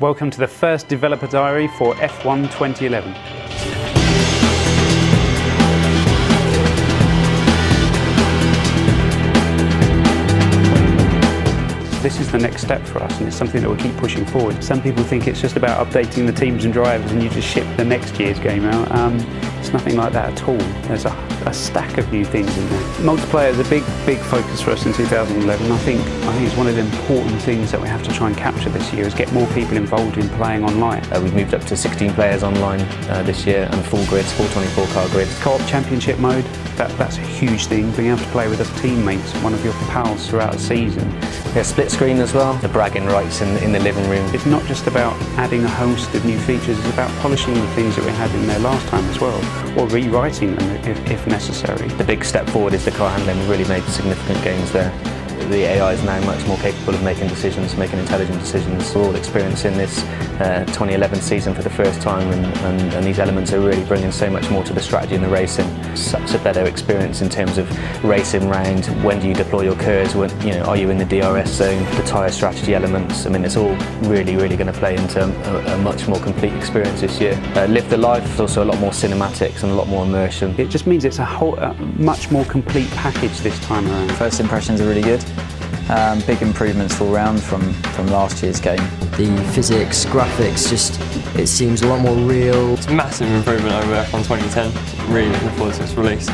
Welcome to the first developer diary for F1 2011. This is the next step for us and it's something that we'll keep pushing forward. Some people think it's just about updating the teams and drivers and you just ship the next year's game out. Um, it's nothing like that at all. There's a, a, stack of new things in there. Multiplayer is a big, big focus for us in 2011. I think, I think it's one of the important things that we have to try and capture this year is get more people involved in playing online. Uh, we've moved up to 16 players online uh, this year and full grids, full 24 car grids. Co-op championship mode, that, that's a huge thing. Being able to play with a teammates, one of your pals throughout the season. Yeah, split screen as well, the bragging rights in, in the living room. It's not just about adding a host of new features, it's about polishing the things that we had in there last time as well, or rewriting them if, if necessary. The big step forward is the car handling. We really made significant gains there the AI is now much more capable of making decisions, making intelligent decisions. We're all experiencing this uh, 2011 season for the first time and, and, and, these elements are really bringing so much more to the strategy and the racing. Such a better experience in terms of racing round, when do you deploy your KERS, when, you know, are you in the DRS zone, the tyre strategy elements. I mean, it's all really, really going to play into a, a much more complete experience this year. Uh, Live the Life, also a lot more cinematics and a lot more immersion. It just means it's a whole, a much more complete package this time around. First impressions are really good. Um, big improvements all round from, from last year's game. The physics, graphics, just it seems a lot more real. It's a massive improvement over F1 2010. Really looking forward to its release.